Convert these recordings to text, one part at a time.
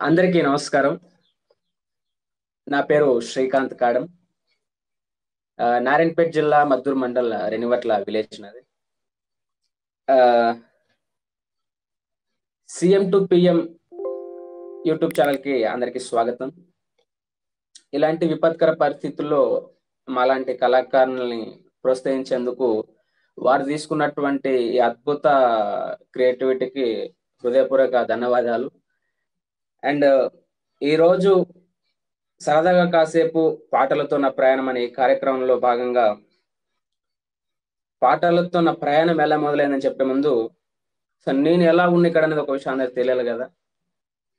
అందరికీ నమస్కారం. నా పేరు శ్రీకాంత్ కాడం. నారాయణపేట జిల్లా మద్దూరు మండల్ రెనివట్ల విలేజ్ నాది. సిఎం టు పిఎం యూట్యూబ్ ఛానల్కి అందరికీ స్వాగతం. ఇలాంటి విపత్కర పరిస్థితుల్లో మాలాంటి కళాకారుల్ని ప్రోత్సహించేందుకు వారు తీసుకున్నటువంటి ఈ అద్భుత క్రియేటివిటీకి హృదయపూర్వక ధన్యవాదాలు. అండ్ ఈరోజు సరదాగా కాసేపు పాటలతో నా ప్రయాణం అనే కార్యక్రమంలో భాగంగా పాటలతో నా ప్రయాణం ఎలా మొదలైందని చెప్పే ముందు సో నేను ఎలా ఉన్నా ఇక్కడ అనేది ఒక విషయం అందరికి తెలియాలి కదా.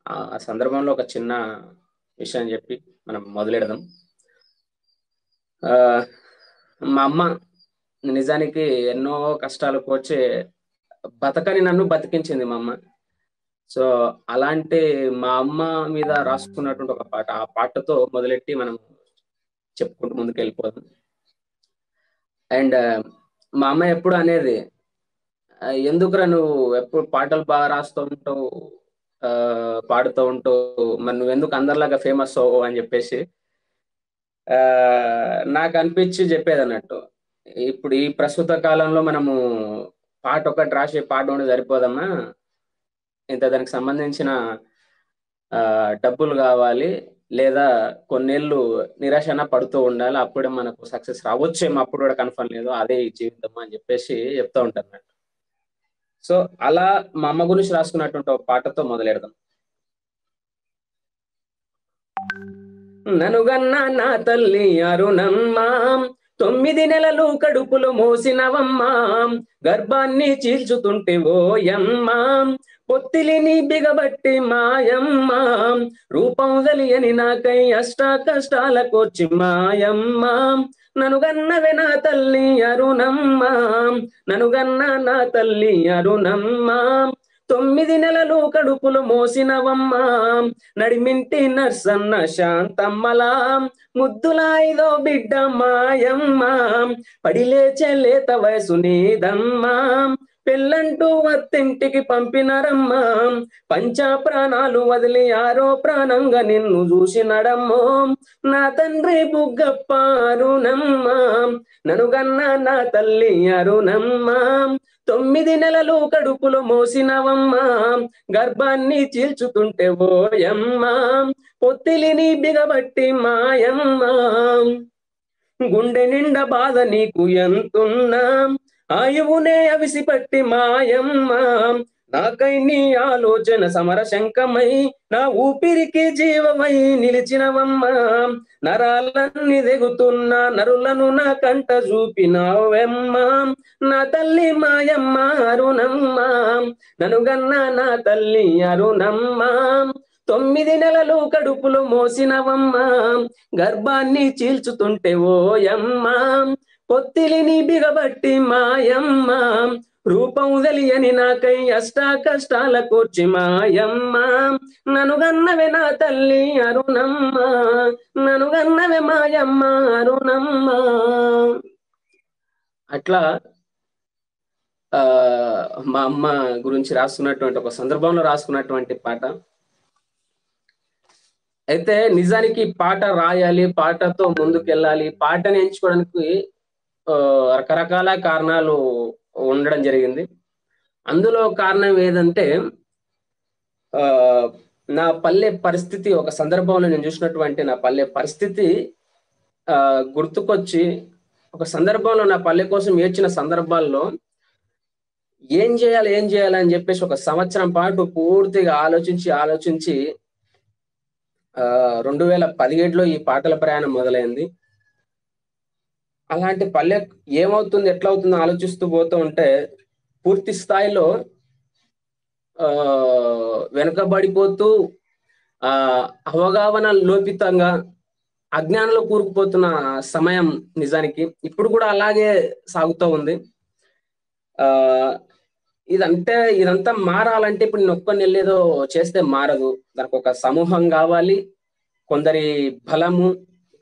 ఆ సందర్భంలో ఒక చిన్న విషయం చెప్పి మనం మొదలెడదాం. ఆ, మా అమ్మ నిజానికి ఎన్నో కష్టాలు కోర్చి బతకని నన్ను బతికించింది మా అమ్మ. సో అలాంటి మా అమ్మ మీద రాసుకున్నటువంటి ఒక పాట ఆ పాటతో మొదలెట్టి మనం చెప్పుకుంటూ ముందుకు వెళ్ళిపోదాం అండ్ మా అమ్మ ఎప్పుడు అనేది ఎందుకురా నువ్వు ఎప్పుడు పాటలు బాగా రాస్తూ ఉంటావు పాడుతూ ఉంటావు మరి నువ్వు ఎందుకు అందరిలాగా ఫేమస్ అవ్వవు అని చెప్పేసి ఆ నాకు అనిపించి చెప్పేది అన్నట్టు. ఇప్పుడు ఈ ప్రస్తుత కాలంలో మనము పాట ఒకటి రాసి పాట ఉండి సరిపోదమ్మా. ఇంత దానికి సంబంధించిన ఆ, డబ్బులు కావాలి లేదా కొన్నేళ్ళు నిరాశన పడుతూ ఉండాలి అప్పుడే మనకు సక్సెస్ రావచ్చేమో అప్పుడు కూడా కన్ఫర్మ్ లేదు అదే జీవితం అని చెప్పేసి చెప్తా ఉంటాను సో అలా మా అమ్మ గురించి రాసుకున్నటువంటి ఒక పాటతో మొదలెడదాం. ననుగన్న నా తల్లి అరుణమ్మా తొమ్మిది నెలలు కడుపులో మోసినవమ్మా గర్భాన్ని చీల్చుతుంటే ఓయమ్మా పొత్తిలిని బిగబట్టి మాయమ్మ రూపం తెలియని నాకై అష్ట కష్టాల కోర్చి మాయమ్మ. ననుగన్నవే నా తల్లి అరుణమ్మ ననుగన్న నా తల్లి అరుణమ్మ. తొమ్మిది నెలలు కడుపులు మోసినవమ్మ నడిమింటి నర్సన్న శాంతమ్మలా. ముద్దుల ఐదో బిడ్డ మాయమ్మ పడిలేచే లేత వయసు నీదమ్మా. పెళ్ళంటూ వత్తింటికి పంపినరమ్మా. పంచా ప్రాణాలు వదిలి ఆరో ప్రాణంగా నిన్ను చూసినడమ్మో. నా తండ్రి బుగ్గప్ప అరుణమ్మా. ననుగన్న నా తల్లి అరుణమ్మా. తొమ్మిది నెలలు కడుపులో మోసినవమ్మా. గర్భాన్ని చీల్చుతుంటే ఓయమ్మా. పొత్తిలిని బిగబట్టి మాయమ్మా. గుండె నిండా బాధ నీకు ఎంతున్నా. ఆయువునే అవిసిపట్టి మాయమ్మ. నాకై నీ ఆలోచన సమర శంకమై నా ఊపిరికి జీవమై నిలిచినవమ్మ. నరాలన్నీ దిగుతున్న నరులను నా కంట చూపినావెమ్మ. నా తల్లి మాయమ్మ అరుణమ్మ. ననుగన్న నా తల్లి అరుణమ్మ. తొమ్మిది నెలలు కడుపులో మోసినవమ్మ. గర్భాన్ని చీల్చుతుంటే ఓయమ్మ. పొత్తిలిని బిగబట్టి మాయమ్మ. రూపం తెలియని నాకై అష్ట కష్టాల కూర్చి మాయమ్మ. ననుగన్నవే నా తల్లి అరుణమ్మ. ననుగన్నవే మాయమ్మ అరుణమ్మ. అట్లా ఆ మా అమ్మ గురించి రాసుకున్నటువంటి ఒక సందర్భంలో రాసుకున్నటువంటి పాట. అయితే నిజానికి పాట రాయాలి పాటతో ముందుకెళ్ళాలి పాటని ఎంచుకోవడానికి రకరకాల కారణాలు ఉండడం జరిగింది. అందులో కారణం ఏదంటే ఆ నా పల్లె పరిస్థితి ఒక సందర్భంలో నేను చూసినటువంటి నా పల్లె పరిస్థితి ఆ గుర్తుకొచ్చి ఒక సందర్భంలో నా పల్లె కోసం ఏడ్చిన సందర్భాల్లో ఏం చేయాలి ఏం చేయాలి అని చెప్పేసి ఒక సంవత్సరం పాటు పూర్తిగా ఆలోచించి ఆలోచించి రెండు వేల పదిహేడులో ఈ పాటల ప్రయాణం మొదలైంది. అలాంటి పల్లె ఏమవుతుంది ఎట్లా అవుతుందో ఆలోచిస్తూ పోతూ ఉంటే పూర్తి స్థాయిలో ఆ వెనుకబడిపోతూ ఆ అవగాహన లోపితంగా అజ్ఞానంలో కూరుకుపోతున్న సమయం నిజానికి ఇప్పుడు కూడా అలాగే సాగుతూ ఉంది. ఆ ఇదంటే ఇదంతా మారాలంటే ఇప్పుడు నేను ఒక్కని వెళ్ళేదో చేస్తే మారదు. దానికి ఒక సమూహం కావాలి కొందరి బలము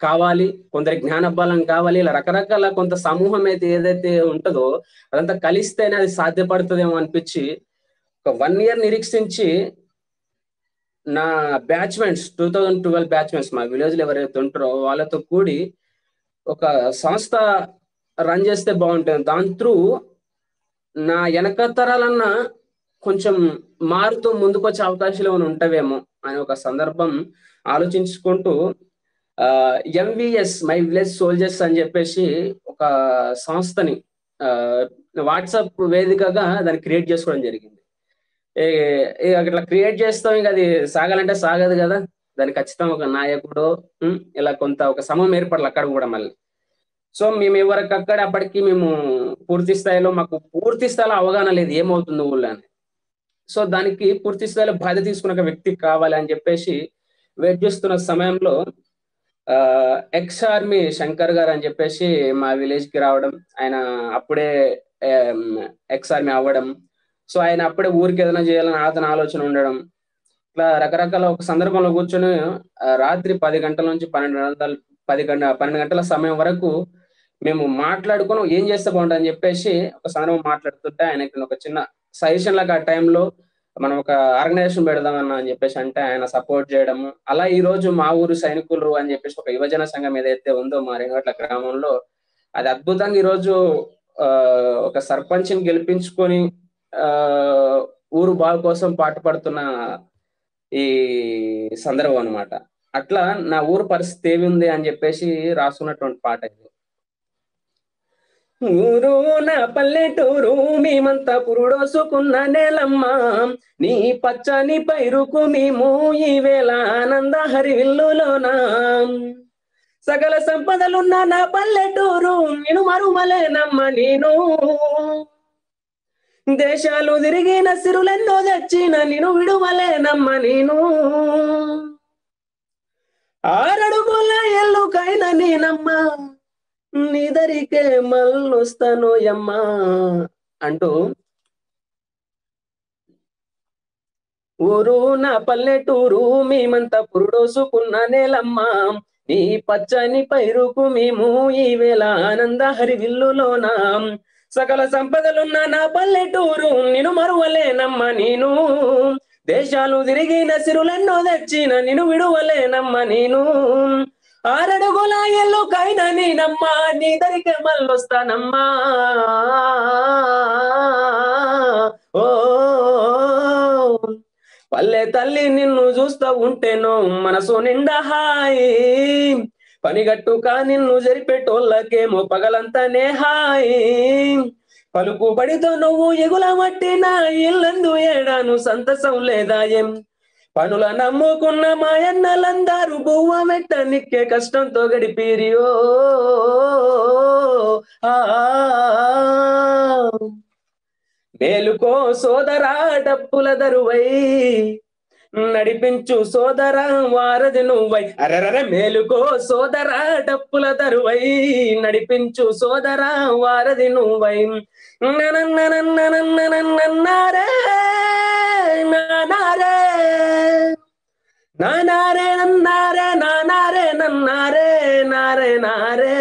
కావాలి కొందరి జ్ఞానబలం కావాలి ఇలా రకరకాల కొంత సమూహం అయితే ఏదైతే ఉంటుందో అదంతా కలిస్తేనే అది సాధ్యపడుతుందేమో అనిపించి ఒక వన్ ఇయర్ నిరీక్షించి నా batchmates two thousand twelve batchmates మా విలేజ్లో ఎవరైతే ఉంటారో వాళ్ళతో కూడి ఒక సంస్థ రన్ చేస్తే బాగుంటుంది. దాని త్రూ నా వెనక తరాలన్నా కొంచెం మారుతూ ముందుకు వచ్చే అవకాశాలు ఏమైనా ఉంటవేమో అని ఒక సందర్భం ఆలోచించుకుంటూ ఎంవిఎస్ మై విలేజ్ సోల్జర్స్ అని చెప్పేసి ఒక సంస్థని వాట్సాప్ వేదికగా దాన్ని క్రియేట్ చేసుకోవడం జరిగింది. అట్లా క్రియేట్ చేస్తాం ఇంకా అది సాగాలంటే సాగదు కదా. దానికి ఖచ్చితంగా ఒక నాయకుడు ఇలా కొంత ఒక సమయం ఏర్పడాలి అక్కడ కూడా మళ్ళీ. సో మేము ఎవరికి అక్కడ అప్పటికి మేము పూర్తి స్థాయిలో మాకు పూర్తి స్థాయిలో అవగాహన లేదు ఏమవుతుంది ఊళ్ళో అని. సో దానికి పూర్తి స్థాయిలో బాధ్యత తీసుకున్న ఒక వ్యక్తి కావాలి అని చెప్పేసి వెయిట్ చేస్తున్న సమయంలో ఎక్స్ ఆర్మీ శంకర్ గారు అని చెప్పేసి మా విలేజ్కి రావడం ఆయన అప్పుడే ఎక్స్ ఆర్మీ అవ్వడం. సో ఆయన అప్పుడే ఊరికి ఏదైనా చేయాలని అతని ఆలోచన ఉండడం. ఇట్లా రకరకాల ఒక సందర్భంలో కూర్చొని రాత్రి పది గంటల నుంచి పన్నెండు గంటల పది గంట పన్నెండు గంటల సమయం వరకు మేము మాట్లాడుకొని ఏం చేస్తే బాగుంటుంది అని చెప్పేసి ఒక సందర్భం మాట్లాడుతుంటే ఆయనకి ఒక చిన్న సజెషన్ లాగా ఆ టైంలో మనం ఒక ఆర్గనైజేషన్ పెడదామన్నా అని చెప్పేసి అంటే ఆయన సపోర్ట్ చేయడము. అలా ఈ రోజు మా ఊరు సైనికులు అని చెప్పేసి ఒక యువజన సంఘం ఏదైతే ఉందో మా రేణుగట్ల గ్రామంలో అది అద్భుతంగా ఈ రోజు ఆ, ఒక సర్పంచ్ని గెలిపించుకొని ఆ ఊరు బాగు కోసం పాటుపడుతున్న ఈ సందర్భం అన్నమాట. అట్లా నా ఊరు పరిస్థితి ఏముంది అని చెప్పేసి రాసుకున్నటువంటి పాట ఇది. ఊరు నా పల్లెటూరు మేమంతా పురుడోసుకున్న నేలమ్మ. నీ పచ్చని పైరుకు మేము ఈవేళ ఆనంద హరివిల్లులోనా. సకల సంపదలున్న నా పల్లెటూరు నేను మరుమలేనమ్మ నేను. దేశాలు తిరిగిన సిరులెన్నో తెచ్చిన నేను విడువలేనమ్మ నేను. ఆరడుగుల ఎల్లుకైన నేనమ్మా. నిదరికే మళ్ళొస్తాను అమ్మా అంటూ ఊరు నా పల్లెటూరు మేమంతా పురుడోసుకున్న నేలమ్మా. నీ పచ్చని పైరుకు మేము ఈ వేళ ఆనంద హరివిల్లులోనా సకల సంపదలున్న నా పల్లెటూరు నిన్ను మరువలేనమ్మ నేను. దేశాలు తిరిగిన సిరులెన్నో తెచ్చిన నిన్ను విడువలేనమ్మ నేను. ఆరడుగుల ఎల్లుకైనా నేనమ్మా నీ దరికి మళ్ళొస్తానమ్మా. ఓ పల్లె తల్లి నిన్ను చూస్తా ఉంటేనో మనసు నిండా హాయి. పనిగట్టుక నిన్ను జరిపెట్టోళ్ళకేమో పగలంతానే హాయి. పలుకుబడితో నువ్వు ఎగుల మట్టిన ఇల్లందు ఏడాను సంతసం లేదా ఏం? పనుల నమ్ముకున్న మాయన్నలందరూ బొవ్వ మెట్ట నిక్కే కష్టంతో గడిపిరియో. ఆ మేలుకో సోదరా డప్పుల దరువై. నడిపించు సోదరా వారధి నువ్వై. అరెరర మేలుకో సోదరా డప్పుల తరువై నడిపించు సోదరా వారధి నువ్వై. నానారే నన్నారే నానారే నన్నారే నారే నారే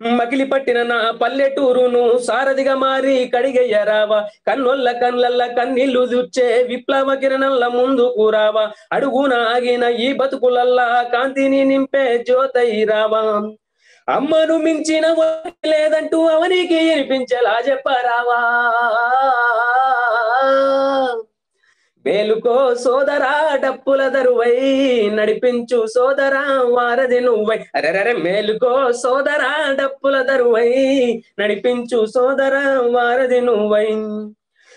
మకిలి పట్టిన నా పల్లెటూరును సారథిగా మారి కడిగయ్యరావా కన్నొల్ల కన్లల్ల కన్నీళ్ళు దుచ్చే విప్లవ కిరణంల ముందుకు రావా అడుగున ఆగిన ఈ బతుకులల్లా కాంతిని నింపే జ్యోతయిరావా అమ్మను మించిన లేదంటూ అవనికి వినిపించలా చెప్పరావా? మేలుకో సోదరా డప్పుల దరువై నడిపించు సోదరా వారధి నువ్వై. అరెరరే మేలుకో సోదరా డప్పుల దరువై నడిపించు సోదరా వారధి నువ్వై.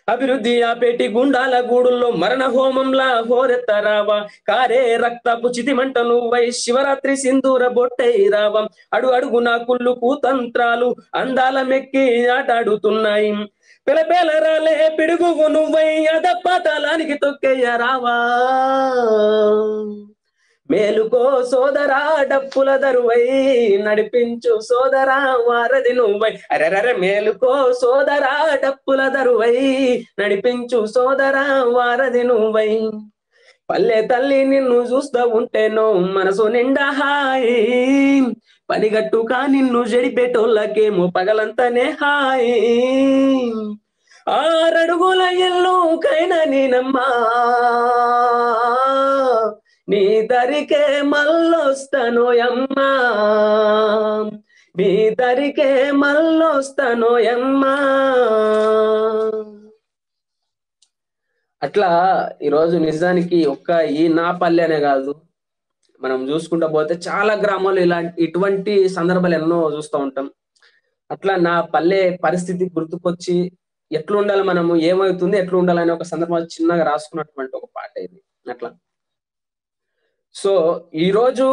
అభివృద్ధి ఆపేటి గుండాల గూడుల్లో మరణ హోమంలా హోరెత్తరావా? కారే రక్తపు చితిమంట నువ్వై శివరాత్రి సింధూర బొట్టై రావా? అడు అడుగున కుళ్ళు కూతంత్రాలు అందాల మెక్కి ఆటాడుతున్నాయి. పిలపేలరాలే పిడుగు నువ్వై తలానికి తొక్కేయ రావా? మేలుకో సోదరా డప్పుల దరువై నడిపించు సోదరా వారధి నువ్వై. అరెరరే మేలుకో సోదరా డప్పుల దరువై నడిపించు సోదరా వారధి నువ్వై. పల్లె తల్లి నిన్ను చూస్తూ ఉంటేనో మనసు నిండా హాయి. పనిగట్టుగా నిన్ను జడిపేటోళ్ళకేమో పగలంతానే హాయి. ఆరడుగుల కైనా నేనమ్మా. నీ దరికే మళ్ళొస్తాను అమ్మా నీ దరికే మళ్ళొస్తాను అమ్మా అట్లా ఈరోజు నిజానికి ఒక్క ఈ నా పల్లె అనే కాదు. మనం చూసుకుంటా పోతే చాలా గ్రామాలు ఇలాంటి ఇటువంటి సందర్భాలు ఎన్నో చూస్తూ ఉంటాం. అట్లా నా పల్లె పరిస్థితి గుర్తుకొచ్చి ఎట్లా ఉండాలి మనము? ఏమవుతుంది? ఎట్లా ఉండాలని ఒక సందర్భం చిన్నగా రాసుకున్నటువంటి ఒక పాట ఇది. అట్లా. సో ఈరోజు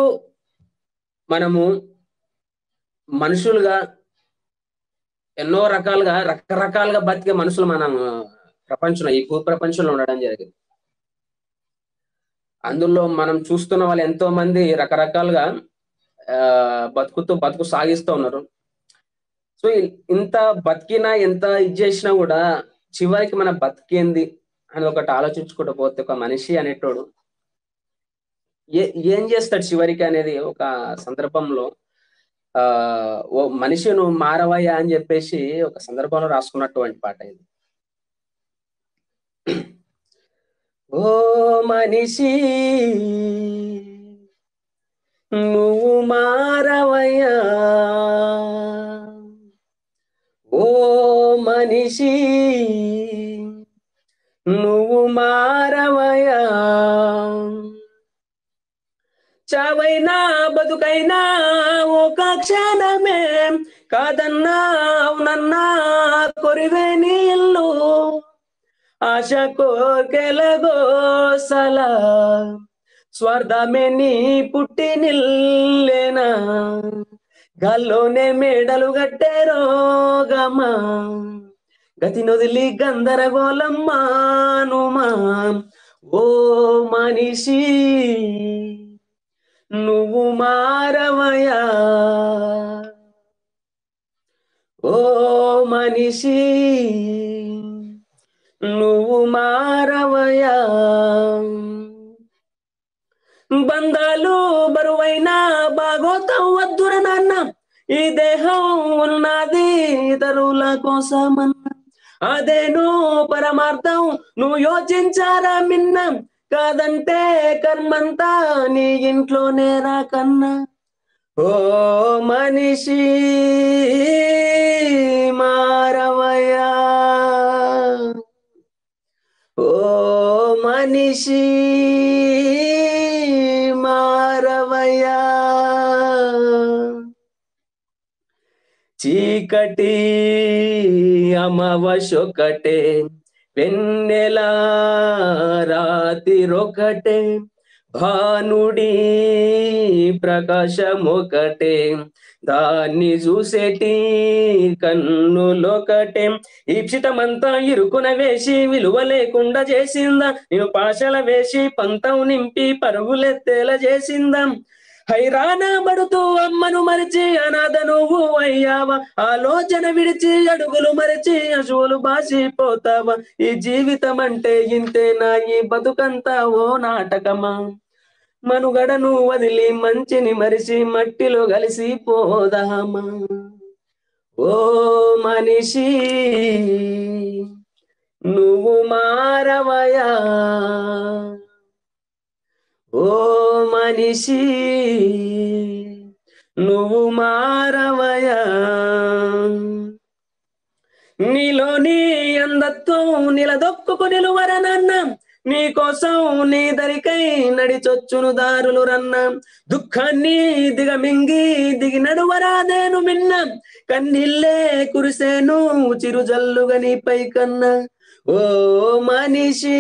మనము మనుషులుగా ఎన్నో రకాలుగా రకరకాలుగా బతికే మనుషులు మనం ప్రపంచంలో ఈ భూ ప్రపంచంలో ఉండడం జరిగింది. అందులో మనం చూస్తున్న వాళ్ళు ఎంతో మంది రకరకాలుగా ఆ బతుకుతూ బతుకు సాగిస్తూ ఉన్నారు. సో ఇంత బతికినా ఎంత ఇది చేసినా కూడా చివరికి మన బతికేంది అని ఒకటి ఆలోచించుకుంటూ పోతే ఒక మనిషి అనేటోడు ఏ ఏం చేస్తాడు చివరికి అనేది ఒక సందర్భంలో ఆ ఓ మనిషి నువ్వు మారవయ్యా అని చెప్పేసి ఒక సందర్భంలో రాసుకున్నటువంటి పాట ఇది. ఓ మనిషి నువ్వు మారవయ్యా. ఓ మనిషి ఎందుకైనా ఒక క్షణమే కాదన్నా అవునన్నా కొరివే నీళ్ళు ఆశ కోకెలగోసల స్వర్ధమే నీ పుట్టి నిల్లేనా? గాల్లోనే మేడలు గట్టే రోగమా? గతి నొదిలి గందరగోళం మానుమా? ఓ మనిషి. నువ్వు మారవయా ఓ మనిషి నువ్వు మారవయా బంధాలు బరువైన బాగోతం వద్దుర నాన్న. ఈ దేహం ఉన్నది ఇతరుల కోసమన్న. అదేను పరమార్థం నువ్వు యోచించారా మిన్న. కాదంటే కర్మంతా నీ ఇంట్లోనే రాకన్నా ఓ మనిషి మారవయ్యా. ఓ మనిషి మారవయ్యా. చీకటి అమవశొకటే వెన్నెల రాతిరొకటే భానుడి ప్రకాశమొకటే దాన్ని చూసేటి కన్నులొకటే. ఈప్సితమంతా ఇరుకున వేసి విలువ లేకుండా చేసిందా? నేను పాషల వేసి పంతం నింపి పరుగులెత్తేలా చేసిందా? హైరాణ పడుతూ అమ్మను మరిచి అనాథ నువ్వు అయ్యావా? ఆలోచన విడిచి అడుగులు మరిచి అశువులు బాసిపోతావా? ఈ జీవితం అంటే ఇంతేనా ఈ బతుకంతా ఓ నాటకమా? మనుగడను వదిలి మంచిని మరిచి మట్టిలో కలిసి పోదామా? ఓ మనిషి నువ్వు మారవయా? ఓ మనిషి నువ్వు మారవయా? నీలోని అందత్వం నిలదొక్కుకు నిలువరనన్న నీ కోసం నీ దరికై నడిచొచ్చును దారులు రన్న దుఃఖాన్ని దిగమింగి దిగి నడువరాదేను మిన్న కన్నీళ్ళే కురిసేను చిరుజల్లుగా నీపై కన్నా ఓ మనిషి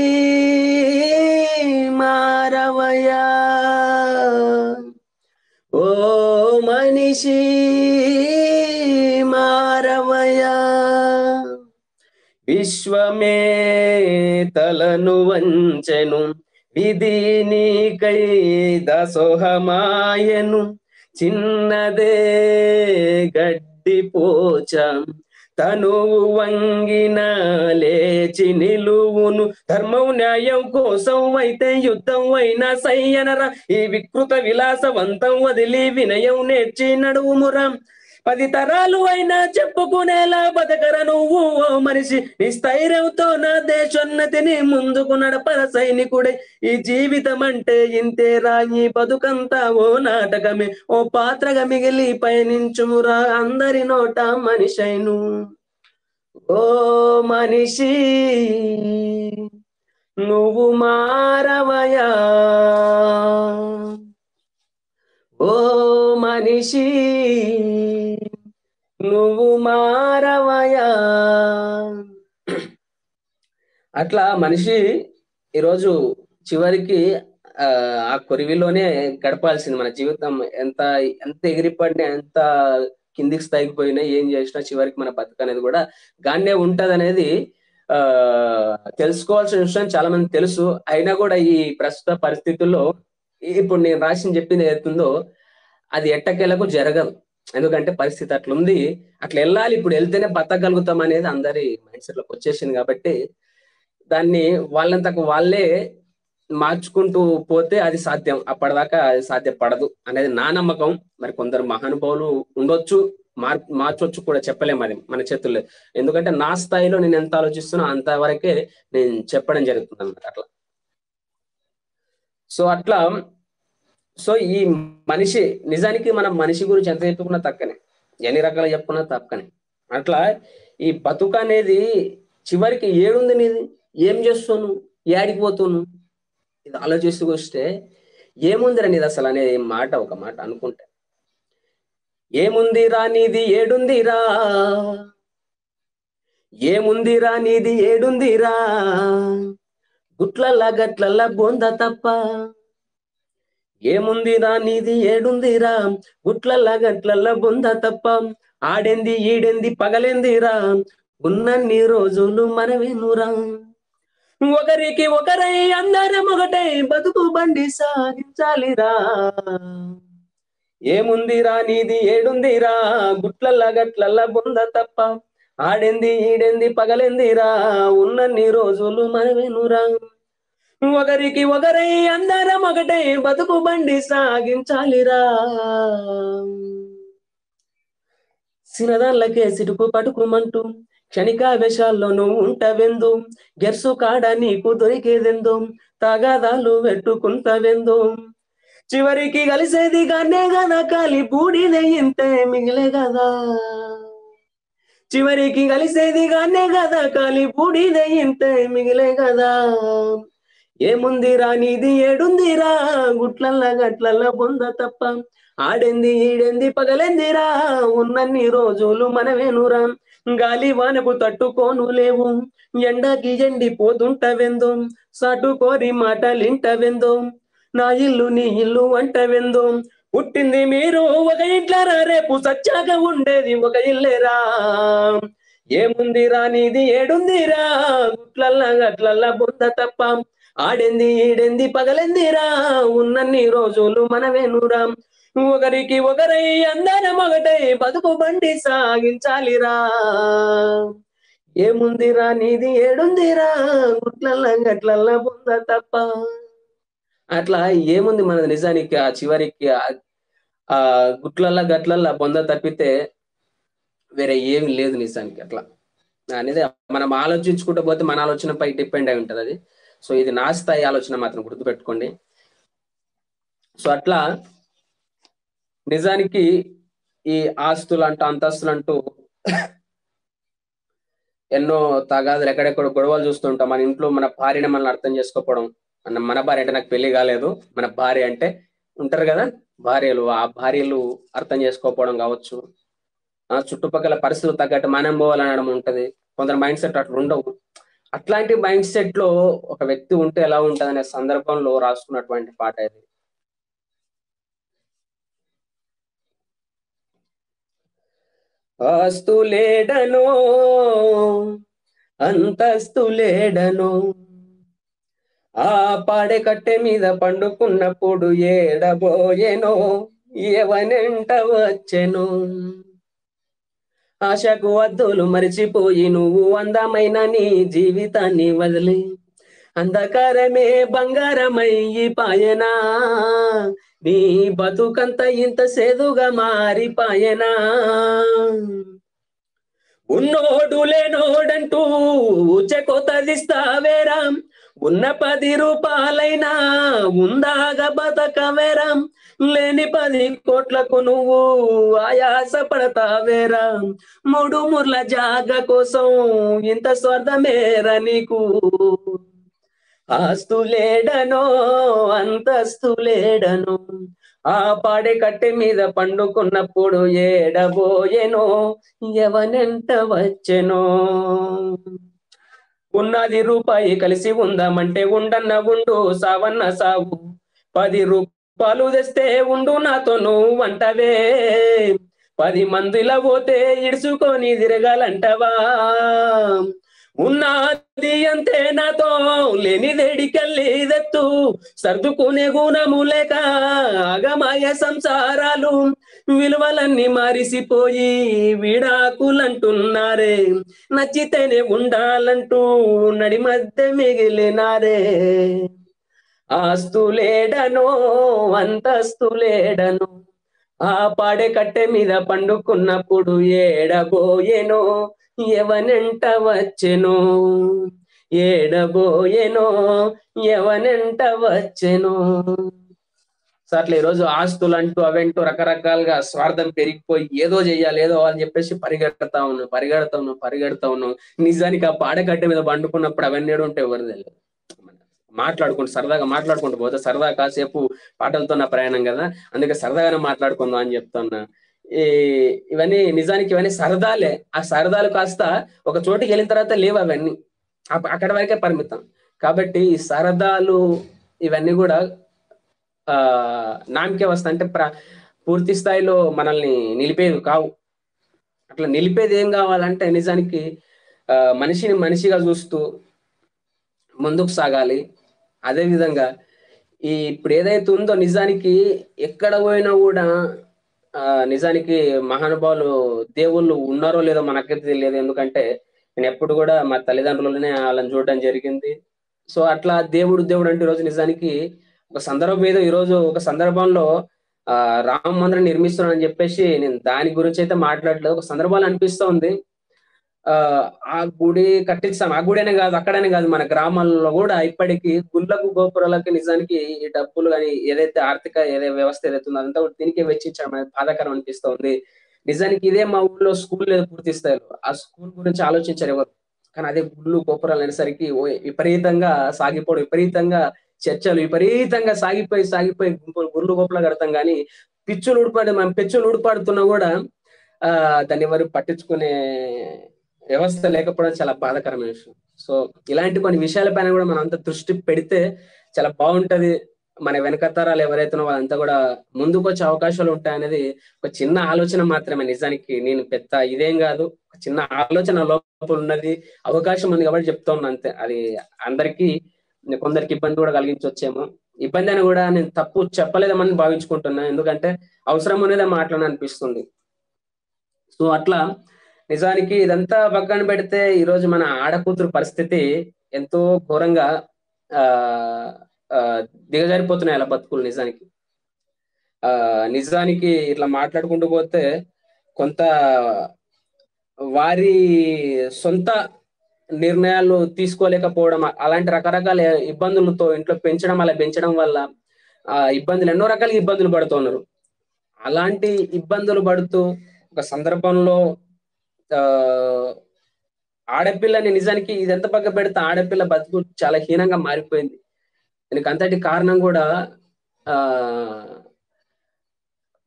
విశ్వమే తలను వంచెను. విధి నీకై దసోహమాయను. చిన్నదే గడ్డిపోచ తను తనువు వంగిన లేచి నిలువును. ధర్మం న్యాయం కోసం అయితే యుద్ధం అయినా సయ్యనరా. ఈ వికృత విలాసవంతం వదిలి వినయం నేర్చి నడువుమురా. పది తరాలు అయినా చెప్పుకునేలా బతకర నువ్వు ఓ మనిషి. నీ స్థైర్యంతో నా దేశోన్నతిని ముందుకు నడపర సైనికుడే. ఈ జీవితం అంటే ఇంతేరా ఈ బతుకంతా ఓ నాటకమే. ఓ పాత్రగా మిగిలి పయనించుమురా అందరి నోట మనిషైను. ఓ మనిషి నువ్వు మారవయా? ఓ మనిషి నువ్వు మారవయా? అట్లా మనిషి ఈరోజు చివరికి ఆ ఆ కొరివిలోనే గడపాల్సింది మన జీవితం. ఎంత ఎంత ఎగిరిపడినా ఎంత కిందికి స్థాయికి పోయినా ఏం చేసినా చివరికి మన బతుకు అనేది కూడా గానే ఉంటది అనేది ఆ తెలుసుకోవాల్సిన విషయం చాలా మంది తెలుసు. అయినా కూడా ఈ ప్రస్తుత పరిస్థితుల్లో ఇప్పుడు నేను రాసిన చెప్పింది ఏదైతుందో అది ఎట్టకేలకు జరగదు. ఎందుకంటే పరిస్థితి అట్లుంది. అట్లా వెళ్ళాలి. ఇప్పుడు వెళ్తేనే బతకగలుగుతాం అనేది అందరి మైండ్ సెట్లోకి వచ్చేసింది కాబట్టి దాన్ని వాళ్ళంతకు వాళ్ళే మార్చుకుంటూ పోతే అది సాధ్యం. అప్పటిదాకా అది సాధ్యపడదు అనేది నా నమ్మకం. మరి కొందరు మహానుభావులు ఉండొచ్చు మార్ మార్చొచ్చు కూడా చెప్పలేము అది మన చేతుల్లో. ఎందుకంటే నా స్థాయిలో నేను ఎంత ఆలోచిస్తున్నా అంతవరకే నేను చెప్పడం జరుగుతుంది అన్నమాట అట్లా. సో అట్లా సో ఈ మనిషి నిజానికి మనం మనిషి గురించి ఎంత చెప్పుకున్నా తక్కనే. ఎన్ని రకాలు చెప్పుకున్నా తక్కనే. అట్లా ఈ బతుక అనేది చివరికి ఏడుంది నీది? ఏం చేస్తాను ఏడిపోతాను ఇది ఆలోచిస్తూ వస్తే ఏముందిరా నీది అసలు అనే మాట ఒక మాట అనుకుంటే. ఏముందిరా నీది? ఏడుందిరా. ఏముందిరా నీది? ఏడుందిరా. గుట్లల్లా గట్లల్ల బొంద తప్ప. ఏముందిరా నీది ఏడుందిరా గుట్లల్లా గట్లల్ల బొంద తప్ప. ఆడెంది ఈడెంది పగలెందిరా ఉన్నన్ని రోజులు మనవేనురా ఒకరికి ఒకరై అందరం ఒకటే బతుకు బండి సాగించాలిరా ఏముందిరా నీది ఏడుందిరా గుట్లల్లా గట్లల్ల బొంద తప్ప. ఆడెంది ఈడెంది పగలెందిరా? ఉన్నన్ని రోజులు మనవేనురా ఒకరికి ఒకరై అందరం ఒకటే బతుకు బండి సాగించాలిరా. సినదాన్లకే సిటుకు పటుకుమంటూ క్షణికావేశాల్లో నువ్వు ఉంటవెందు? గెర్సు కాడ నీకు దొరికేదెందు? తగాదాలు పెట్టుకుంటవెందు? చివరికి కలిసేది గానే గదా కాలి బూడిదే ఇంతే మిగిలే కదా చివరికి కలిసేది గానే గదా కాలి బూడిదే ఇంత మిగిలే కదా ఏముందిరా నీది ఏడుందిరా గుట్లల్లా గట్లల్లా పొంద తప్ప. ఆడెంది ఈడెంది పగలెందిరా ఉన్నన్ని రోజులు మనవేనురా. గాలి వానకు తట్టుకోను లేవు ఎండకి ఎండిపోతుంటవెందో. సాటుకోరి మాటలింటవెందో నా ఇల్లు నీ ఇల్లు అంటవెందో. పుట్టింది మీరు ఒక ఇంట్లరా రేపు సచ్చాక ఉండేది ఒక ఇల్లేరా ఏముందిరా నీది ఏడుందిరా గుట్లల్లా గట్లల్లా బుద్ధ తప్ప ఆడెంది ఈడెంది పగలెందిరా ఉన్నన్ని రోజులు మనవేనురా. ఒకరికి ఒకరై అందరం ఒకటై బతుకు బండి సాగించాలిరా ఏముందిరా నీది ఏడుందిరా గుట్లల్లా గట్లల్లా బుద్ధ తప్ప అట్లా ఏముంది మన నిజానికి ఆ చివరికి ఆ గుట్లల్లా గట్లల్లా బొంద తప్పితే వేరే ఏమి లేదు నిజానికి అట్లా. అనేది మనం ఆలోచించుకుంటూ పోతే మన ఆలోచనపై డిపెండ్ అయి ఉంటది అది. సో ఇది నా స్థాయి ఆలోచన మాత్రం గుర్తుపెట్టుకోండి. సో అట్లా నిజానికి ఈ ఆస్తులు అంటూ అంతస్తులు అంటూ ఎన్నో తగాదులు ఎక్కడెక్కడ గొడవలు చూస్తుంటాం మన ఇంట్లో మన భార్యని మనల్ని అర్థం చేసుకోకపోవడం మన మన భార్య అంటే నాకు పెళ్ళి కాలేదు. మన భార్య అంటే ఉంటారు కదా భార్యలు. ఆ భార్యలు అర్థం చేసుకోకపోవడం కావచ్చు. ఆ చుట్టుపక్కల పరిస్థితులు తగ్గట్టు మనం పోవాలనడం ఉంటది. కొందరు మైండ్ సెట్ అట్లా ఉండవు. అట్లాంటి మైండ్ సెట్లో ఒక వ్యక్తి ఉంటే ఎలా ఉంటుంది అనే సందర్భంలో రాసుకున్నటువంటి పాట ఇది. ఆస్తులేడనో అంతస్తులేడనో ఆ పాడే కట్టె మీద పండుకున్నప్పుడు ఏడబోయేనో ఎవనెంట వచ్చెను? ఆశకు వద్దులు మరిచిపోయి నువ్వు అందమైన నీ జీవితాన్ని వదిలి. అంధకారమే బంగారమయ్యి పాయనా నీ బతుకంత ఇంత సేదుగా మారిపాయనా? ఉన్నోడు లేనోడంటూ చెకొతదిస్తావేరా ఉన్న పది రూపాయలైనా ఉందాగ బతకవేరా. లేని పది కోట్లకు నువ్వు ఆయాస పడతావేరా మూడు ముర్ల జాగ కోసం ఇంత స్వార్థమేరా నీకు. ఆస్తులేడనో అంతస్తులేడనో ఆ పాడే కట్టె మీద పండుకున్నప్పుడు ఏడబోయెనో ఎవనెంట వచ్చెనో. ఉన్నది రూపాయి కలిసి ఉందామంటే ఉండన్న ఉండు సావన్న సావు. పది రూపాయలు తెస్తే ఉండు నాతో నువ్వు అంటవే పది మందిలో పోతే ఇడుచుకొని తిరగాలంటవా. ఉన్నది అంతే నాతో లేనిదేడికెళ్ళిదెత్తు సర్దుకునే గుణము లేక అగమాయ సంసారాలు విలువలన్నీ మారిసిపోయి వీడాకులంటున్నారే. నచ్చితేనే ఉండాలంటూ నడి మధ్య మిగిలినారే. ఆస్తులేడనో అంతస్తులేడనో ఆ పాడే కట్టె మీద పండుకున్నప్పుడు ఏడబోయేనో. ఎవనెంట వచ్చెను? ఏడబోయెనో? ఎవనెంట వచ్చెను? సో అట్లా ఈరోజు ఆస్తులు అంటూ అవంటూ రకరకాలుగా స్వార్థం పెరిగిపోయి ఏదో చెయ్యాలి ఏదో అని చెప్పేసి పరిగెడతా ఉన్నాను పరిగెడతా ఉన్నాను పరిగెడతా ఉన్నాను నిజానికి ఆ పాడకట్టె మీద పండుకున్నప్పుడు అవన్నీ ఏడు ఉంటే ఎవరు తెలియదు. మాట్లాడుకుంటూ సరదాగా మాట్లాడుకుంటూ పోతే సరదా కాసేపు పాటలతో నా ప్రయాణం కదా? అందుకే సరదాగానే మాట్లాడుకుందాం అని చెప్తున్నా ఇవన్నీ నిజానికి ఇవన్నీ సరదాలే. ఆ సరదాలు కాస్త ఒక చోటికి వెళ్ళిన తర్వాత లేవు అవన్నీ. అక్కడ వరకే పరిమితం. కాబట్టి ఈ సరదాలు ఇవన్నీ కూడా ఆ నామికే వస్తా అంటే ప్ర పూర్తి స్థాయిలో మనల్ని నిలిపేవి కావు. అట్లా నిలిపేది ఏం కావాలంటే నిజానికి మనిషిని మనిషిగా చూస్తూ ముందుకు సాగాలి. అదేవిధంగా ఈ ఇప్పుడు ఏదైతే ఉందో నిజానికి ఎక్కడ పోయినా కూడా నిజానికి మహానుభావులు దేవుళ్ళు ఉన్నారో లేదో మనకైతే తెలియదు. ఎందుకంటే నేను ఎప్పుడు కూడా మా తల్లిదండ్రులనే వాళ్ళని చూడడం జరిగింది. సో అట్లా దేవుడు దేవుడు అంటే ఈరోజు నిజానికి ఒక సందర్భం ఏదో ఈరోజు ఒక సందర్భంలో ఆ రామ మందిరం నిర్మిస్తున్నానని చెప్పేసి నేను దాని గురించి అయితే మాట్లాడలేదు. ఒక సందర్భాలు అనిపిస్తూ ఉంది. ఆ ఆ గుడి కట్టించాం. ఆ గుడినే కాదు అక్కడనే కాదు మన గ్రామాల్లో కూడా ఇప్పటికీ గుళ్ళకు గోపురాలకి నిజానికి ఈ డబ్బులు కానీ ఏదైతే ఆర్థిక ఏదైతే వ్యవస్థ ఏదైతే ఉందో అదంతా కూడా దీనికే వెచ్చించడం అనేది బాధాకరం అనిపిస్తోంది. నిజానికి ఇదే మా ఊళ్ళో స్కూల్ లేదు పూర్తి స్థాయిలో. ఆ స్కూల్ గురించి ఆలోచించారు ఎవరు? కానీ అదే గుళ్ళు గోపురాలు అనేసరికి విపరీతంగా సాగిపోవడం విపరీతంగా చర్చలు విపరీతంగా సాగిపోయి సాగిపోయి గుంపులు గుర్లు గోపురాలు కడతాం కానీ పిచ్చులు ఊడిపాడు మనం పిచ్చులు ఊడిపాడుతున్నా కూడా ఆ దాన్ని ఎవరు పట్టించుకునే వ్యవస్థ లేకపోవడం చాలా బాధాకరమైన విషయం. సో ఇలాంటి కొన్ని విషయాలపైన కూడా మనం అంత దృష్టి పెడితే చాలా బాగుంటది. మన వెనకతరాలు ఎవరైతే వాళ్ళంతా కూడా ముందుకు వచ్చే అవకాశాలు ఉంటాయనేది ఒక చిన్న ఆలోచన మాత్రమే. నిజానికి నేను పెద్ద ఇదేం కాదు. ఒక చిన్న ఆలోచన లోపల ఉన్నది అవకాశం ఉంది కాబట్టి చెప్తా ఉన్నా అంతే. అది అందరికీ కొందరికి ఇబ్బంది కూడా కలిగించవచ్చేమో ఇబ్బంది అని కూడా నేను తప్పు చెప్పలేదమని భావించుకుంటున్నా. ఎందుకంటే అవసరం అనేది మాట్లాడని అనిపిస్తుంది సో అట్లా నిజానికి ఇదంతా పక్కన పెడితే ఈ రోజు మన ఆడకూతురు పరిస్థితి ఎంతో ఘోరంగా ఆ దిగజారిపోతున్నాయి అలా బతుకులు నిజానికి. ఆ నిజానికి ఇట్లా మాట్లాడుకుంటూ పోతే కొంత వారి సొంత నిర్ణయాలు తీసుకోలేకపోవడం అలాంటి రకరకాల ఇబ్బందులతో ఇంట్లో పెంచడం అలా పెంచడం వల్ల ఆ ఇబ్బందులు ఎన్నో రకాల ఇబ్బందులు పడుతున్నారు అలాంటి ఇబ్బందులు పడుతూ ఒక సందర్భంలో ఆడపిల్లని నిజానికి ఇదంతా పక్క పెడితే ఆడపిల్ల బతుకు చాలా హీనంగా మారిపోయింది. దీనికి అంతటి కారణం కూడా ఆ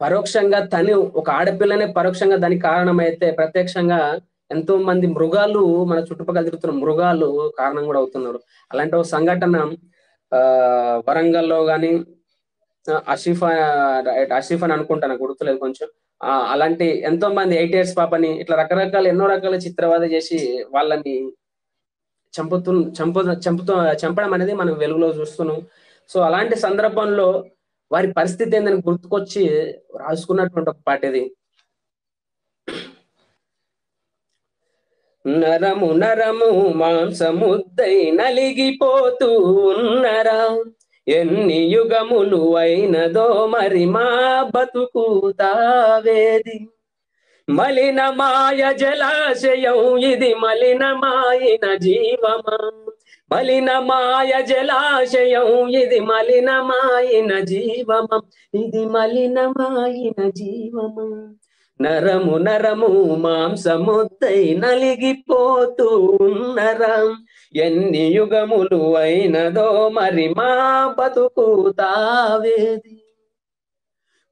పరోక్షంగా తను ఒక ఆడపిల్లనే పరోక్షంగా దానికి కారణమైతే ప్రత్యక్షంగా ఎంతో మంది మృగాలు మన చుట్టుపక్కల తిరుగుతున్న మృగాలు కారణం కూడా అవుతున్నారు. అలాంటి ఒక సంఘటన ఆ వరంగల్లో గాని అషీఫ్ అషీఫ్ అని అనుకుంటాను నాకు గుర్తులేదు కొంచెం. అలాంటి ఎంతో మంది ఎయిట్ ఇయర్స్ పాపని ఇట్లా రకరకాల ఎన్నో రకాల చిత్రవాద చేసి వాళ్ళని చంపుతు చంపు చంపుతూ చంపడం అనేది మనం వెలుగులో చూస్తున్నాం. సో అలాంటి సందర్భంలో వారి పరిస్థితి ఏందని గుర్తుకొచ్చి రాసుకున్నటువంటి ఒక పాట ఇది. నరము నరము మాంసముద్దై నలిగిపోతూ ఉన్నరా? ఎన్ని యుగములు అయినదో మరి మా బతుకు తావేది? మలిన మాయ జలాశయం ఇది మలిన మలినమాయిన జీవమా? మలిన మాయ జలాశయం ఇది మలిన మలినమాయిన జీవమం? ఇది మలిన మలినమాయిన జీవమా? నరము నరము మాంసముద్దై నలిగిపోతూ ఉన్నరం? ఎన్ని యుగములు అయినదో మరి మా బతుకు తావేది.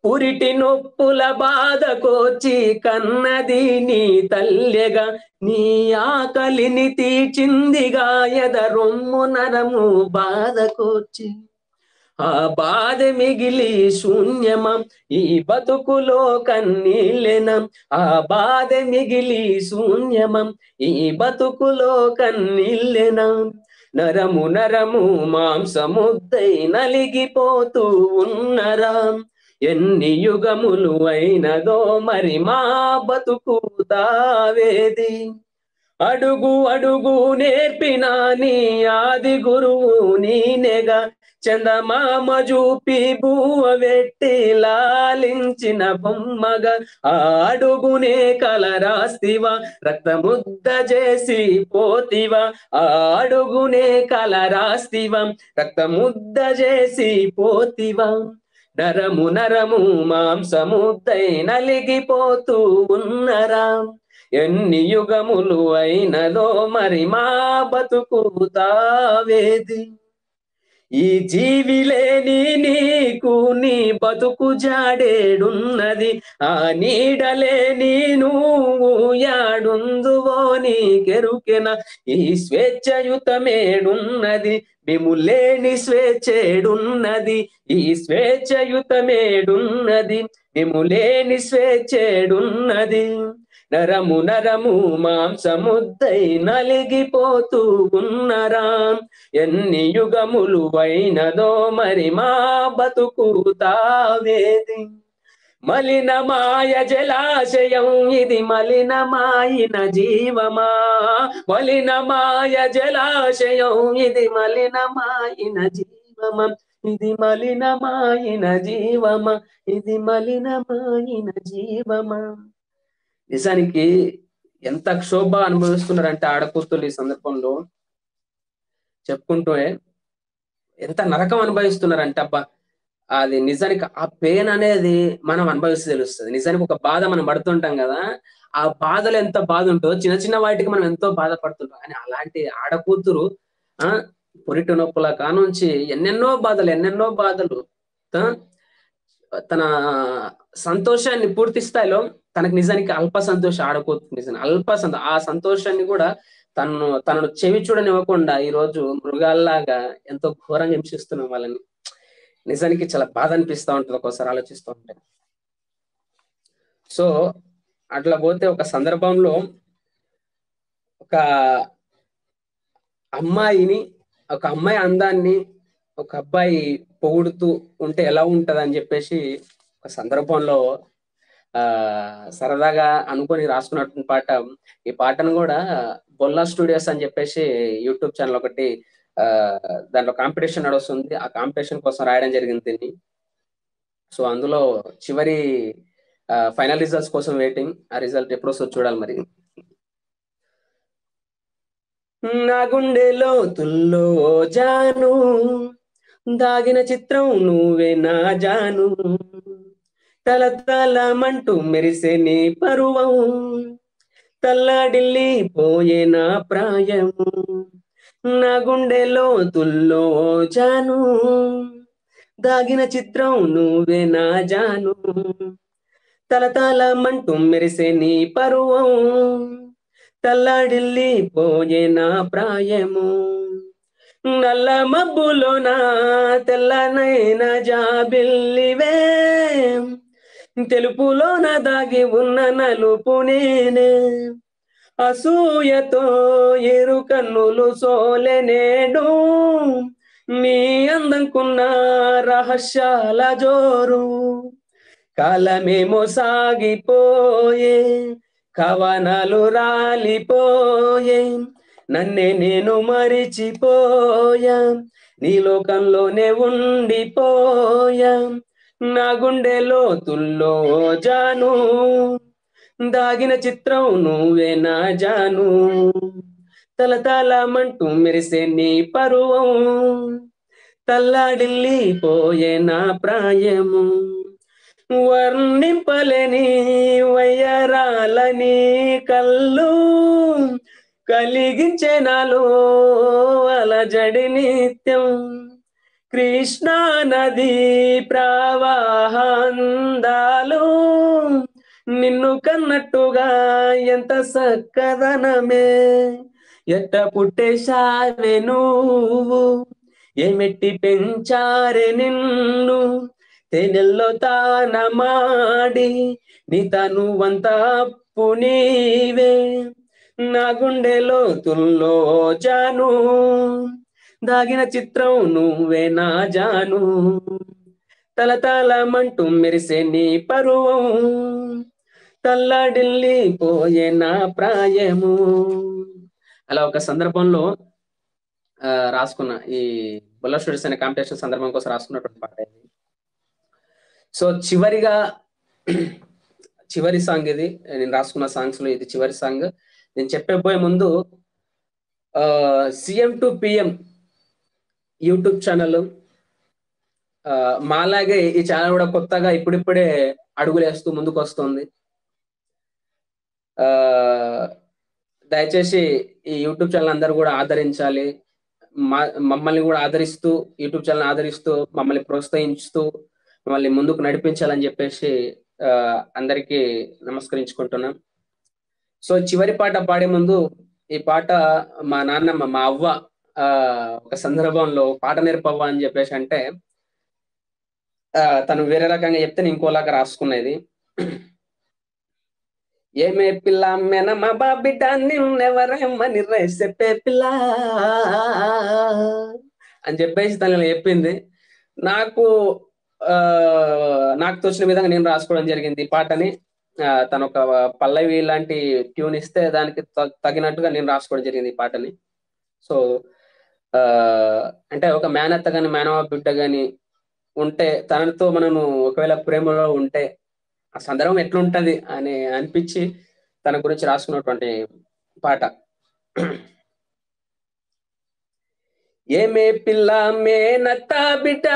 పురిటి నొప్పుల బాధకోచి కన్నది నీ తల్లెగా నీ ఆకలిని తీర్చిందిగా ఎద రొమ్ము నరము బాధకోచి ఆ బాధ మిగిలి శూన్యమం ఈ బతుకులో కన్నీళ్ళెనం. ఆ బాధ మిగిలి శూన్యమం ఈ బతుకులో కన్నీళ్ళెనం. నరము నరము మాంసముద్దై నలిగిపోతూ ఉన్నరా. ఎన్ని యుగములు అయినదో మరి మా బతుకు తావేది అడుగు అడుగు నేర్పినా నీ ఆది గురువు నీనేగా. చందమామ చూపి భూవ వెట్టి లాలించిన బొమ్మగా ఆడుగునే అడుగునే కలరాస్తివా రక్తముద్ద చేసి పోతివా ఆడుగునే అడుగునే కలరాస్తివా రక్తముద్ద చేసి పోతివా. నరము నరము మాంసముద్దై నలిగిపోతూ ఉన్నరా. ఎన్ని యుగములు అయినదో మరి మా బతుకు తావేది? ఈ జీవిలేని నీకు నీ బతుకు జాడేడున్నది. ఆ నీడలేని నువ్వు యాడుందువో నీకెరుకెన ఈ స్వేచ్ఛయుతమేడున్నది. మిములేని స్వేచ్ఛేడున్నది. ఈ స్వేచ్ఛయుతమేడున్నది. మిములేని స్వేచ్ఛేడున్నది. నరము నరము మాంసముద్దై నలిగిపోతూ ఉన్నరా ఎన్ని యుగములు అయినదో మరి మా బతుకు తావేది. మలిన మాయ జలాశయం ఇది మలినమాయిన జీవమా. మలిన మాయ జలాశయం ఇది మలినమాయిన జీవమా. ఇది మలినమాయిన జీవమా ఇది మలినమాయిన జీవమా. నిజానికి ఎంత క్షోభ అనుభవిస్తున్నారంటే ఆడకూతులు ఈ సందర్భంలో. చెప్పుకుంటూ ఎంత నరకం అనుభవిస్తున్నారంటే అబ్బా అది నిజానికి ఆ పెయిన్ అనేది మనం అనుభవిస్తే తెలుస్తుంది. నిజానికి ఒక బాధ మనం పడుతుంటాం కదా ఆ బాధలు ఎంత బాధ ఉంటుందో చిన్న చిన్న వాటికి మనం ఎంతో బాధపడుతుంటాం. కానీ అలాంటి ఆడకూతురు ఆ పొరిటి నొప్పుల కానుంచి ఎన్నెన్నో బాధలు ఎన్నెన్నో బాధలు తన సంతోషాన్ని పూర్తి స్థాయిలో తనకు నిజానికి అల్ప సంతోషం ఆడపోతుంది నిజానికి అల్ప సంతో ఆ సంతోషాన్ని కూడా తను తనను చెవి చూడనివ్వకుండా ఈ రోజు మృగాల్లాగా ఎంతో ఘోరంగా హింసిస్తున్నాం వాళ్ళని. నిజానికి చాలా బాధ అనిపిస్తూ ఉంటుంది ఒక్కోసారి ఆలోచిస్తూ ఉంటే. సో అట్లా పోతే ఒక సందర్భంలో ఒక అమ్మాయిని ఒక అమ్మాయి అందాన్ని ఒక అబ్బాయి పొగుడుతూ ఉంటే ఎలా ఉంటది అని చెప్పేసి ఒక సందర్భంలో ఆ సరదాగా అనుకొని రాసుకున్నటువంటి పాట. ఈ పాటను కూడా బొల్లా స్టూడియోస్ అని చెప్పేసి యూట్యూబ్ ఛానల్ ఒకటి ఆ దాంట్లో కాంపిటీషన్ నడుస్తుంది. ఆ కాంపిటీషన్ కోసం రాయడం జరిగింది దీన్ని. సో అందులో చివరి ఫైనల్ రిజల్ట్స్ కోసం వెయిటింగ్. ఆ రిజల్ట్ ఎప్పుడు వస్తుందో చూడాలి మరి. నా గుండెలో తుల్లో జాను. దాగిన చిత్రం నువ్వే నా జాను. తల తలమంటూ మెరిసే నీ పరువం. తల్లాడిల్లి పోయే నా ప్రాయం. నా గుండెలో తుల్లో జాను. దాగిన చిత్రం నువ్వే నా జాను. తల తలతలమంటూ మెరిసే నీ పరువం. తల్లడిల్లి పోయే నా ప్రాయము? నల్ల మబ్బులో నా తెల్లనైన జాబిల్లివే. తెలుపులోన దాగి ఉన్న నలుపు నేనే. అసూయతో ఎరు కన్నులు సోలెనేడు నీ అందంకున్న రహస్యాల జోరు. కాలమేమో సాగిపోయే. కవనాలు రాలిపోయే నన్నే నేను మరిచిపోయా నీ లోకంలోనే ఉండిపోయా నా గుండె లోతుల్లో జాను దాగిన చిత్రం నువ్వే నా జాను. తలతలమంటూ మెరిసే నీ పరువం తల్లాడిల్లిపోయే నా ప్రాయము. వర్ణింపలేని వయ్యరాలని కళ్ళు కలిగించే నాలో అలజడి నిత్యం. కృష్ణా నది ప్రవాహందాలు నిన్ను కన్నట్టుగా ఎంత సక్కదనమే. ఎట్ట పుట్టేశావే నువ్వు? ఏమెట్టి పెంచారే నిన్ను? తేనెల్లో తానమాడి నీ తను వంత పునీవే నా గుండెలో తుల్లో జాను దాగిన చిత్రం నువ్వే నా జాను. తల తలతలమంటూ మెరిసే నీ పరువం తల్లడిల్లి పోయే నా ప్రాయము. అలా ఒక సందర్భంలో ఆ, రాసుకున్న ఈ బుల్ల స్టూడెంట్స్ అనే కాంపిటీషన్ సందర్భం కోసం రాసుకున్నటువంటి పాట ఇది. సో చివరిగా చివరి సాంగ్ ఇది. నేను రాసుకున్న సాంగ్స్లో ఇది చివరి సాంగ్. నేను చెప్పబోయే ముందు CM to PM YouTube channel మాలాగే ఈ ఛానల్ కూడా కొత్తగా ఇప్పుడిప్పుడే అడుగులేస్తూ ముందుకు వస్తుంది ఆ దయచేసి ఈ యూట్యూబ్ ఛానల్ అందరూ కూడా ఆదరించాలి. మా మమ్మల్ని కూడా ఆదరిస్తూ యూట్యూబ్ ఛానల్ ఆదరిస్తూ మమ్మల్ని ప్రోత్సహిస్తూ మిమ్మల్ని ముందుకు నడిపించాలని చెప్పేసి అందరికీ నమస్కరించుకుంటున్నాం. సో చివరి పాట పాడే ముందు ఈ పాట మా నాన్నమ్మ మా అవ్వ ఆ ఒక సందర్భంలో పాట నేర్పవ్వ అని చెప్పేసి అంటే తను వేరే రకంగా చెప్తే నేను ఇంకోలాగా రాసుకునేది. ఏమే పిల్ల మెనమ బాబిడ్డ నిన్నెవరేమని రే చెప్పే పిల్ల అని చెప్పేసి తను చెప్పింది. నాకు నాకు తోచిన విధంగా నేను రాసుకోవడం జరిగింది. ఈ పాటని తన ఒక పల్లవి లాంటి ట్యూన్ ఇస్తే దానికి తగినట్టుగా నేను రాసుకోవడం జరిగింది ఈ పాటని. సో ఆ అంటే ఒక మేనత్త కానీ మేనవ బిడ్డ కానీ ఉంటే తనతో మనము ఒకవేళ ప్రేమలో ఉంటే ఆ సందర్భం ఎట్లుంటది అని అనిపించి తన గురించి రాసుకున్నటువంటి పాట. ఏమే పిల్ల మే మేనత్త బిడ్డ?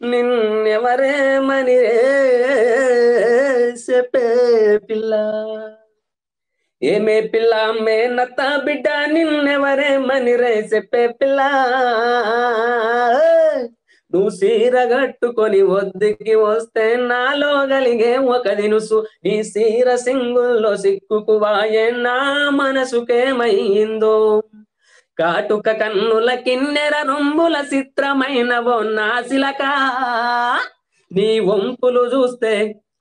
నిన్నెవరేమని చెప్పే పిల్ల. ఏమే పిల్ల మే మేనత్త బిడ్డ? నిన్నెవరేమని రే చెప్పే పిల్ల. నువ్వు సీర కట్టుకొని ఒద్దికి వస్తే నాలో కలిగే ఒక దినుసు. నీ సీర సింగుల్లో సిక్కుకువాయే నా మనసుకేమైందో కాటుక కన్నుల కిన్నెర రొంబుల చిత్రమైన నాసిలక. నీ వంపులు చూస్తే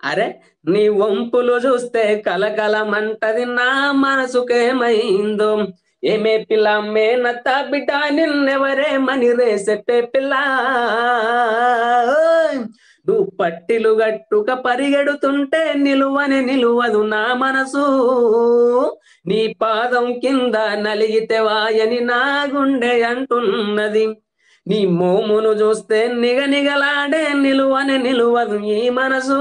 అరే నీ వంపులు చూస్తే కలకలమంటది నా మనసుకేమైందో ఏమే పిల్ల మేనత్త బిడ్డ నిన్నెవరేమని రే చెప్పే పిల్ల. దుప్పట్టిలు గట్టుక పరిగెడుతుంటే నిలువని నిలువదు నా మనసు. నీ పాదం కింద నలిగితే వాయని నా గుండె అంటున్నది. నీ మోమును చూస్తే నిగనిగలాడే నిలువని నిలువదు ఈ మనసు.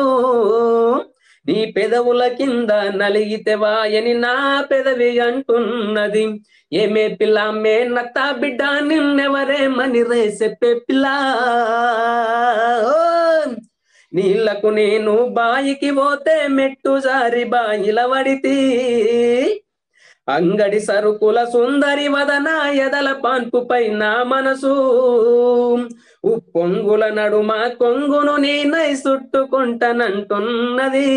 నీ పెదవుల కింద నలిగితే వాయని నా పెదవి అంటున్నది. ఏమే పిల్ల మే నత్త బిడ్డ నిన్నెవరేమని రే చెప్పే పిల్ల. నీళ్ళకు నేను బాయికి పోతే మెట్టు జారి బాయిల వడితి. అంగడి సరుకుల సుందరి వదన ఎదల పాన్పుపై నా మనసు. ఉప్పొంగుల నడుమ కొంగును నేనై చుట్టుకుంటానంటున్నది.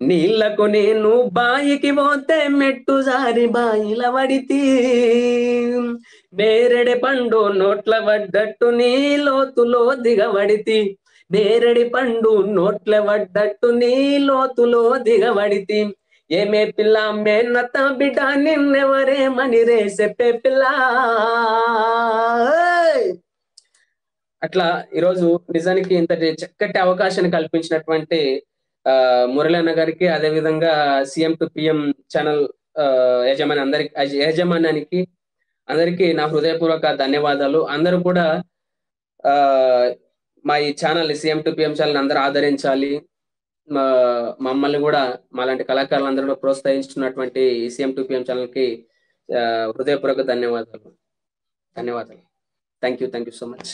నీళ్ళకు నేను బాయికి పోతే మెట్టు జారి బాయిల వడితి. నేరడి పండు నోట్ల పడ్డట్టు నీ లోతులో దిగబడితి నేరడి పండు నోట్ల పడ్డట్టు నీ లోతులో దిగబడితి ఏమే పిల్ల మేనత్త బిడ్డ నిన్నెవరేమని రే చెప్పే పిల్ల. అట్లా ఈరోజు నిజానికి ఇంతటి చక్కటి అవకాశాన్ని కల్పించినటువంటి ఆ మురళన్న గారికి అదే విధంగా సీఎం టు పిఎం ఛానల్ ఆ, యజమాని అందరికి యజమానానికి అందరికీ నా హృదయపూర్వక ధన్యవాదాలు. అందరూ కూడా ఆ మా ఈ channel CM to PM channel అందరూ ఆదరించాలి. మా- మమ్మల్ని కూడా మాలాంటి కళాకారులు అందరూ ప్రోత్సహించుతున్నటువంటి సీఎం టు పిఎం ఛానల్కి హృదయపూర్వక ధన్యవాదాలు. ధన్యవాదాలు. Thank you thank you so much.